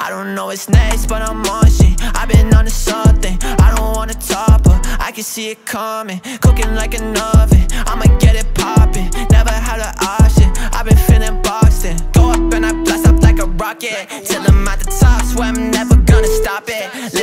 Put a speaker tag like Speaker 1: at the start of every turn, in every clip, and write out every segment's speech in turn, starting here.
Speaker 1: I don't know what's next, but I'm on shit. I've been on to something, I don't wanna top but I can see it coming, cooking like an oven. I'ma get it poppin', never had an option. I've been feeling boxed in. Go up and I blast up like a rocket. Till I'm at the top, swear I'm never gonna stop it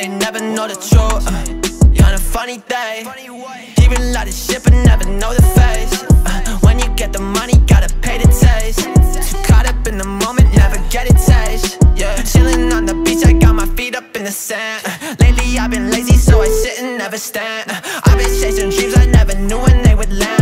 Speaker 1: they never know the truth. Uh, You're on a funny day. Keeping lot of shit but never know the face. Uh, When you get the money, gotta pay the taste. Too caught up in the moment, never get a taste. Yeah, Chilling on the beach, I got my feet up in the sand. Uh, Lately I've been lazy, so I sit and never stand. Uh, I've been chasing dreams I never knew when they would land.